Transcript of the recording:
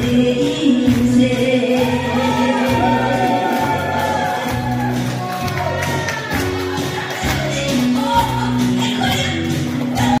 You.